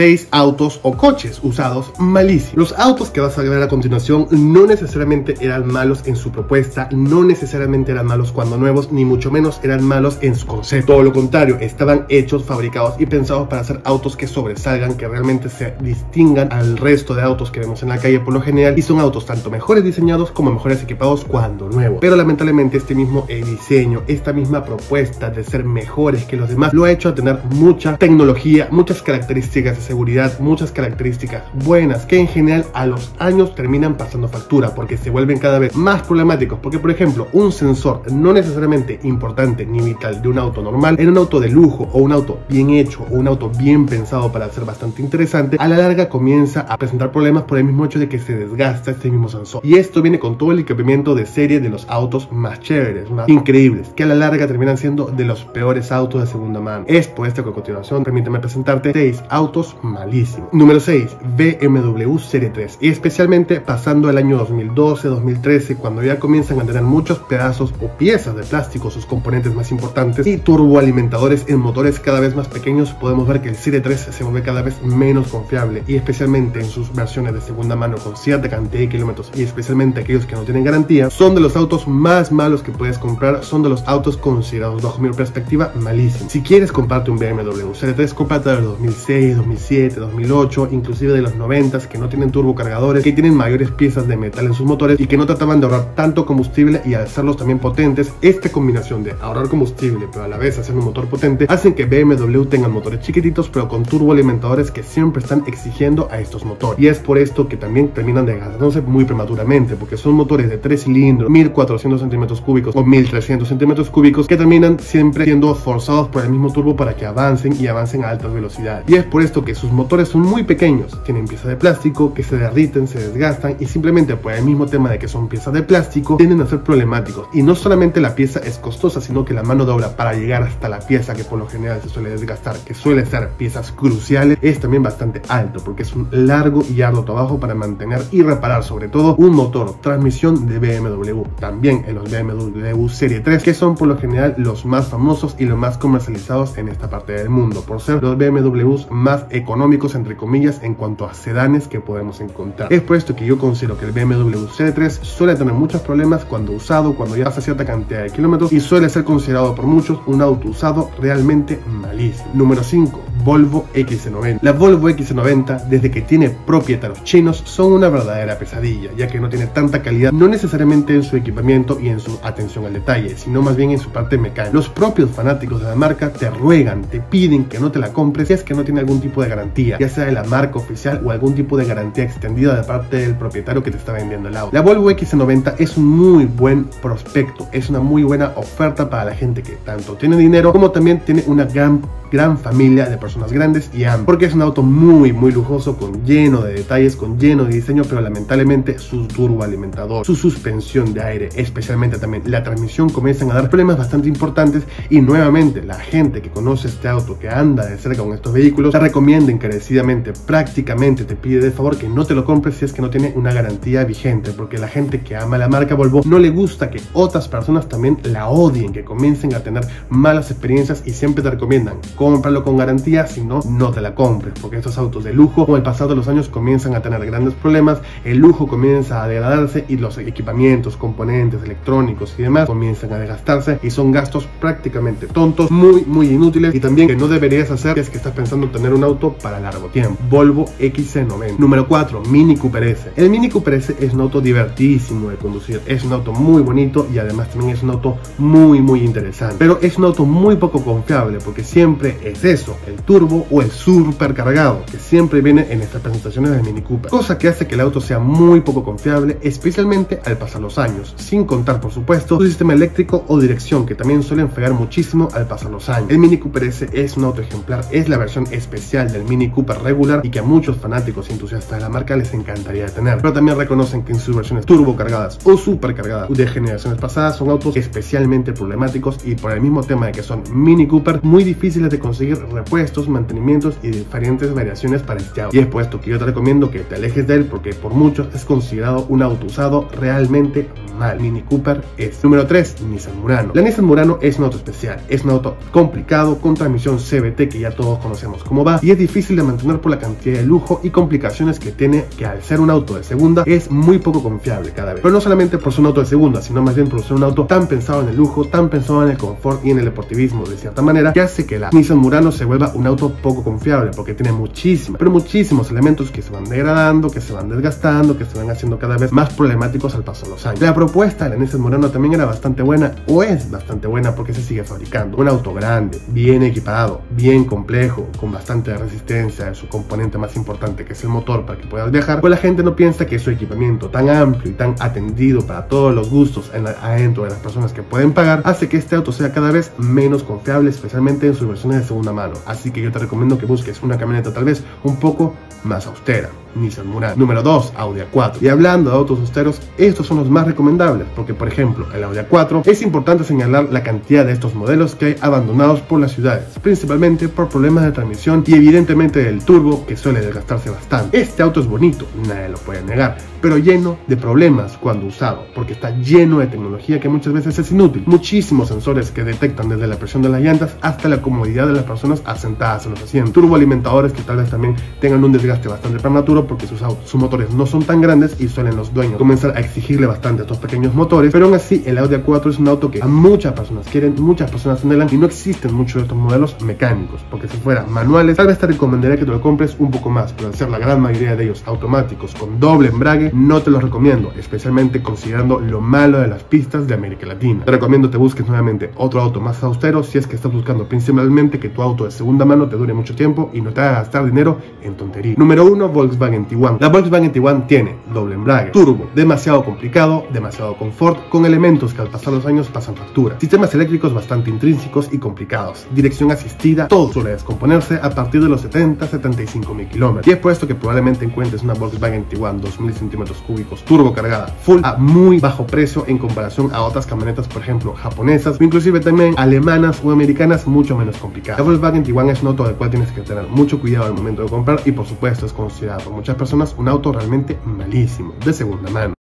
6 autos o coches usados malísimos. Los autos que vas a ver a continuación no necesariamente eran malos en su propuesta, no necesariamente eran malos cuando nuevos, ni mucho menos eran malos en su concepto. Todo lo contrario, estaban hechos, fabricados y pensados para hacer autos que sobresalgan, que realmente se distingan al resto de autos que vemos en la calle por lo general y son autos tanto mejores diseñados como mejores equipados cuando nuevos. Pero lamentablemente este mismo diseño, esta misma propuesta de ser mejores que los demás lo ha hecho a tener mucha tecnología, muchas características seguridad, muchas características buenas que en general a los años terminan pasando factura porque se vuelven cada vez más problemáticos. Porque por ejemplo un sensor no necesariamente importante ni vital de un auto normal en un auto de lujo o un auto bien hecho o un auto bien pensado para ser bastante interesante a la larga comienza a presentar problemas por el mismo hecho de que se desgasta este mismo sensor. Y esto viene con todo el equipamiento de serie de los autos más chéveres más increíbles que a la larga terminan siendo de los peores autos de segunda mano. Es por esto que a continuación permíteme presentarte 6 autos malísimos número 6 BMW Serie 3 y especialmente pasando el año 2012 2013 cuando ya comienzan a tener muchos pedazos o piezas de plástico sus componentes más importantes y turboalimentadores en motores cada vez más pequeños podemos ver que el Serie 3 se vuelve cada vez menos confiable y especialmente en sus versiones de segunda mano con cierta cantidad de kilómetros y especialmente aquellos que no tienen garantía son de los autos más malos que puedes comprar son de los autos considerados bajo mi perspectiva malísimos. Si quieres comprarte un BMW Serie 3 cómprate del 2006 2007 2008 inclusive de los 90 que no tienen turbocargadores que tienen mayores piezas de metal en sus motores y que no trataban de ahorrar tanto combustible y hacerlos también potentes esta combinación de ahorrar combustible pero a la vez hacer un motor potente hacen que BMW tengan motores chiquititos pero con turboalimentadores que siempre están exigiendo a estos motores. Y es por esto que también terminan desgastándose muy prematuramente porque son motores de 3 cilindros 1400 centímetros cúbicos o 1300 centímetros cúbicos que terminan siempre siendo forzados por el mismo turbo para que avancen y avancen a altas velocidades. Y es por esto que sus motores son muy pequeños tienen piezas de plástico que se derriten se desgastan y simplemente por el mismo tema de que son piezas de plástico tienden a ser problemáticos. Y no solamente la pieza es costosa sino que la mano de obra para llegar hasta la pieza que por lo general se suele desgastar que suele ser piezas cruciales es también bastante alto porque es un largo y arduo trabajo para mantener y reparar sobre todo un motor transmisión de BMW también en los BMW Serie 3 que son por lo general los más famosos y los más comercializados en esta parte del mundo por ser los BMWs más económicos entre comillas en cuanto a sedanes que podemos encontrar. Es por esto que yo considero que el BMW Serie 3 suele tener muchos problemas cuando usado cuando ya hace cierta cantidad de kilómetros y suele ser considerado por muchos un auto usado realmente malísimo. Número 5 Volvo XC90. La Volvo XC90, desde que tiene propietarios chinos, son una verdadera pesadilla, ya que no tiene tanta calidad, no necesariamente en su equipamiento y en su atención al detalle, sino más bien en su parte mecánica. Los propios fanáticos de la marca te ruegan, te piden que no te la compres si es que no tiene algún tipo de garantía, ya sea de la marca oficial o algún tipo de garantía extendida de parte del propietario que te está vendiendo el auto. La Volvo XC90 es un muy buen prospecto, es una muy buena oferta para la gente que tanto tiene dinero como también tiene una gran gran familia de personas grandes y amplias, porque es un auto muy muy lujoso, con lleno de detalles, con lleno de diseño, pero lamentablemente su turboalimentador, su suspensión de aire, especialmente también la transmisión comienzan a dar problemas bastante importantes y nuevamente la gente que conoce este auto, que anda de cerca con estos vehículos, te recomienda encarecidamente, prácticamente te pide de favor que no te lo compres si es que no tiene una garantía vigente, porque la gente que ama la marca Volvo no le gusta que otras personas también la odien, que comiencen a tener malas experiencias y siempre te recomiendan cómpralo con garantía, si no, no te la compres, porque estos autos de lujo con el pasado de los años comienzan a tener grandes problemas, el lujo comienza a degradarse y los equipamientos, componentes electrónicos y demás comienzan a desgastarse y son gastos prácticamente tontos, muy muy inútiles y también que no deberías hacer es que estás pensando en tener un auto para largo tiempo. Volvo XC90. Número 4, Mini Cooper S. El Mini Cooper S es un auto divertidísimo de conducir, es un auto muy bonito y además también es un auto muy muy interesante, pero es un auto muy poco confiable porque siempre es eso, el turbo o el super cargado, que siempre viene en estas presentaciones de Mini Cooper, cosa que hace que el auto sea muy poco confiable, especialmente al pasar los años, sin contar por supuesto su sistema eléctrico o dirección, que también suelen fregar muchísimo al pasar los años. El Mini Cooper S es un auto ejemplar, es la versión especial del Mini Cooper regular y que a muchos fanáticos y entusiastas de la marca les encantaría tener, pero también reconocen que en sus versiones turbo cargadas o super cargadas de generaciones pasadas son autos especialmente problemáticos y por el mismo tema de que son Mini Cooper muy difíciles de conseguir repuestos mantenimientos y diferentes variaciones para este auto. Y es puesto que yo te recomiendo que te alejes de él porque por muchos es considerado un auto usado realmente mal. Mini Cooper es. Número 3, Nissan Murano. La Nissan Murano es un auto especial, es un auto complicado con transmisión CBT que ya todos conocemos cómo va y es difícil de mantener por la cantidad de lujo y complicaciones que tiene que al ser un auto de segunda es muy poco confiable cada vez. Pero no solamente por ser un auto de segunda, sino más bien por ser un auto tan pensado en el lujo, tan pensado en el confort y en el deportivismo de cierta manera, que hace que la Nissan Murano se vuelva un auto poco confiable porque tiene muchísimos, pero muchísimos elementos que se van degradando, que se van desgastando, que se van haciendo cada vez más problemáticos al paso de los años. La propuesta de la Nissan Murano también era bastante buena o es bastante buena porque se sigue fabricando. Un auto grande, bien equipado, bien complejo, con bastante resistencia en su componente más importante que es el motor para que puedas viajar, pues la gente no piensa que su equipamiento tan amplio y tan atendido para todos los gustos en adentro de las personas que pueden pagar hace que este auto sea cada vez menos confiable, especialmente en sus versiones de segunda mano. Así que yo te recomiendo que busques una camioneta tal vez un poco más austera. Nissan Murano. Número 2, Audi A4. Y hablando de autos austeros, estos son los más recomendables, porque por ejemplo, el Audi A4 es importante señalar la cantidad de estos modelos que hay abandonados por las ciudades, principalmente por problemas de transmisión y evidentemente del turbo que suele desgastarse bastante. Este auto es bonito, nadie lo puede negar, pero lleno de problemas cuando usado, porque está lleno de tecnología que muchas veces es inútil. Muchísimos sensores que detectan desde la presión de las llantas hasta la comodidad de las personas asentadas en los asientos. Turboalimentadores que tal vez también tengan un desgaste bastante prematuro porque sus, sus motores no son tan grandes y suelen los dueños comenzar a exigirle bastante estos pequeños motores, pero aún así el Audi A4 es un auto que a muchas personas quieren, muchas personas anhelan y no existen muchos de estos modelos mecánicos, porque si fueran manuales, tal vez te recomendaría que te lo compres un poco más, pero al ser la gran mayoría de ellos automáticos con doble embrague, no te los recomiendo, especialmente considerando lo malo de las pistas de América Latina. Te recomiendo que busques nuevamente otro auto más austero si es que estás buscando principalmente que tu auto de segunda mano te dure mucho tiempo y no te haga gastar dinero en tonterías. Número 1, Volkswagen Volkswagen Tiguan. La Volkswagen Tiguan tiene doble embrague, turbo, demasiado complicado, demasiado confort, con elementos que al pasar los años pasan factura. Sistemas eléctricos bastante intrínsecos y complicados. Dirección asistida, todo suele descomponerse a partir de los 70-75 mil kilómetros. Y es puesto que probablemente encuentres una Volkswagen Tiguan 2000 centímetros cúbicos turbo cargada full a muy bajo precio en comparación a otras camionetas, por ejemplo, japonesas inclusive también alemanas o americanas mucho menos complicadas. La Volkswagen Tiguan es un auto del cual tienes que tener mucho cuidado al momento de comprar y por supuesto es considerado muchas personas un auto realmente malísimo, de segunda mano.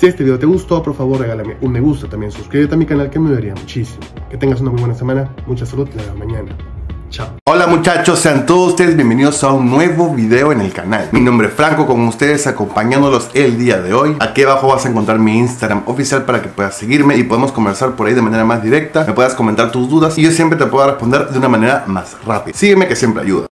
Si este video te gustó, por favor regálame un me gusta, también suscríbete a mi canal que me ayudaría muchísimo. Que tengas una muy buena semana, mucha salud y mañana. Chao. Hola muchachos, sean todos ustedes bienvenidos a un nuevo video en el canal. Mi nombre es Franco, con ustedes acompañándolos el día de hoy. Aquí abajo vas a encontrar mi Instagram oficial para que puedas seguirme y podemos conversar por ahí de manera más directa. Me puedas comentar tus dudas y yo siempre te puedo responder de una manera más rápida. Sígueme que siempre ayuda.